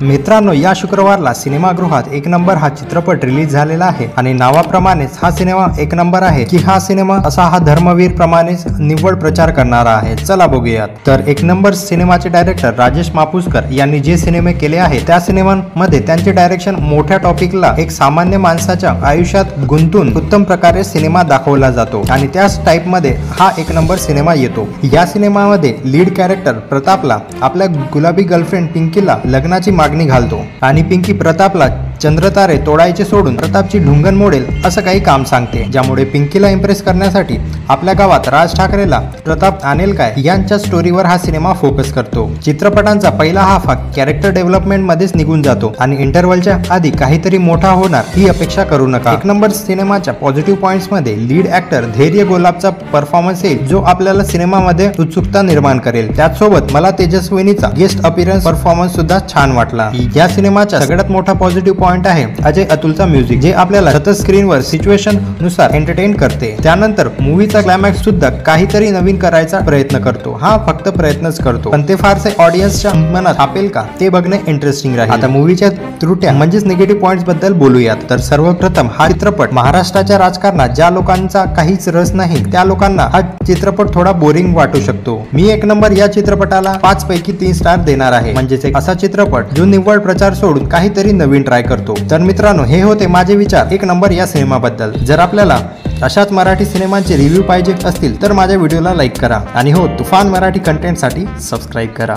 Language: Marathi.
मित्रांनो या शुक्रवारला सिनेमागृहात एक नंबर हा चित्रपट रिलीज झालेला आहे आणि नावाप्रमाणेच हा सिनेमा एक नंबर आहे की हा सिनेमा असा हा धर्मवीर प्रमाणेच निव्वळ प्रचार करणारा आहे. चला बघूयात. तर एक नंबर सिनेमाचे डायरेक्टर राजेश मापुसकर यांनी जे सिनेमे केले आहे त्या सिनेमांमध्ये त्यांचे डायरेक्शन मोठ्या टॉपिकला एक सामान्य माणसाच्या आयुष्यात गुंतून उत्तम प्रकारे सिनेमा दाखवला जातो आणि त्याच टाईपमध्ये हा एक नंबर सिनेमा येतो. या सिनेमामध्ये लीड कॅरेक्टर प्रतापला आपल्या गुलाबी गर्लफ्रेंड पिंकीला लग्नाची मागणी घालतो. आणि पिंकी प्रतापला चंद्रतारे तोडायचे सोडून प्रतापची ढुंगण मोडेल असं काही काम सांगते ज्यामुळे पिंकीला इम्प्रेस करण्यासाठी आपल्या गावात राज ठाकरेला प्रताप आणेल काय यांच्या स्टोरीवर हा सिनेमा फोकस करतो. चित्रपटांचा पहिला हा भाग कॅरेक्टर डेव्हलपमेंट मध्येच निघून जातो आणि इंटरव्हलच्या आधी काहीतरी मोठा होणार ही अपेक्षा करू नका. एक नंबर सिनेमाच्या पॉझिटिव्ह पॉइंट्समध्ये लीड ऍक्टर धैर्य गोलाबचा परफॉर्मन्स येईल जो आपल्याला सिनेमामध्ये उत्सुकता निर्माण करेल. त्याचसोबत मला तेजस्विनीचा गेस्ट अपिअरन्स परफॉर्मन्स सुद्धा छान वाटला. या सिनेमाचा सगळ्यात मोठा पॉझिटिव्ह पॉइंट आहे. अजय अतुलचा म्युझिक जे आपल्याला सतत स्क्रीनवर सिच्युएशननुसार एंटरटेन करते. त्यानंतर मूवीचा क्लायमॅक्स सुद्धा काहीतरी नवीन करायचा प्रयत्न करतो. हा फक्त प्रयत्नच करतो. पण ते फारसे ऑडियन्सच्या मनात आपेल का? ते बघणे इंटरेस्टिंग राहील. आता मूवीच्या त्रुट्या म्हणजेच निगेटिव्ह पॉइंट्सबद्दल बोलूयात. तर सर्वप्रथम हा चित्रपट महाराष्ट्राच्या राजकारणात ज्या लोकांचा काहीच रस नाही त्या लोकांना हा चित्रपट थोडा बोरिंग वाटू शकतो. मी एक नंबर या चित्रपटाला पाच पैकी तीन स्टार देणार आहे. म्हणजेच एक असा चित्रपट जो निव्वळ प्रचार सोडून काहीतरी नवीन ट्राय करतो. करतो. तर मित्रांनो हे होते माझे विचार. एक नंबर या सिनेमाबद्दल. जर आपल्याला अशाच मराठी सिनेमांचे रिव्ह्यू पाहिजे असतील तर माझ्या व्हिडिओला लाईक करा. आणि हो तुफान मराठी कंटेंटसाठी सबस्क्राईब करा.